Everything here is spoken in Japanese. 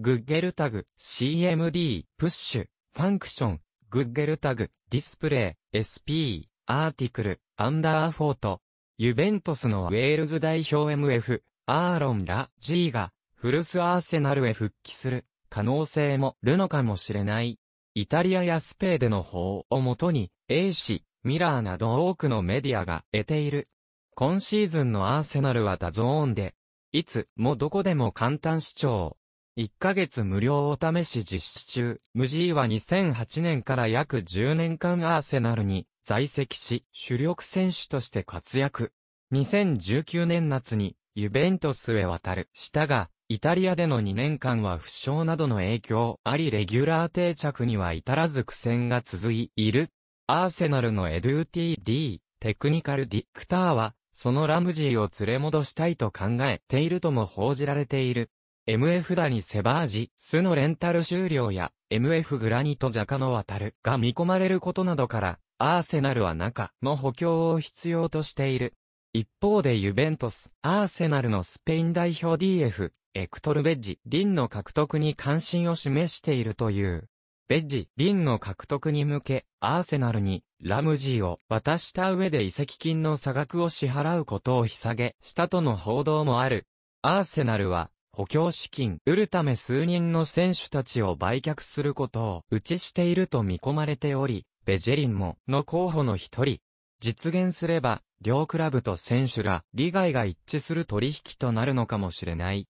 グッゲルタグ、CMD、プッシュ、ファンクション、グッゲルタグ、ディスプレイ、SP、アーティクル、アンダーフォート。ユベントスのウェールズ代表 MF、アーロン・ラ・ G が、フルスアーセナルへ復帰する、可能性もるのかもしれない。イタリアやスペーでの法をもとに、A 氏、ミラーなど多くのメディアが得ている。今シーズンのアーセナルはダゾーンで、いつもどこでも簡単視聴。1ヶ月無料お試し実施中。ムジーは2008年から約10年間アーセナルに在籍し、主力選手として活躍。2019年夏にユベントスへ渡る。したが、イタリアでの2年間は負傷などの影響ありレギュラー定着には至らず苦戦が続いいる。アーセナルのエドゥー TD、テクニカルディクターは、そのラムジーを連れ戻したいと考えているとも報じられている。MF ダニセバージ、スのレンタル終了や、MF グラニトジャカの渡るが見込まれることなどから、アーセナルは中の補強を必要としている。一方でユベントス、アーセナルのスペイン代表 DF、エクトル・ベッジ、リンの獲得に関心を示しているという。ベッジ、リンの獲得に向け、アーセナルに、ラムジーを渡した上で移籍金の差額を支払うことを引下げしたとの報道もある。アーセナルは、補強資金、売るため数人の選手たちを売却することを打ちしていると見込まれており、ベジェリンもの候補の一人。実現すれば、両クラブと選手ら、利害が一致する取引となるのかもしれない。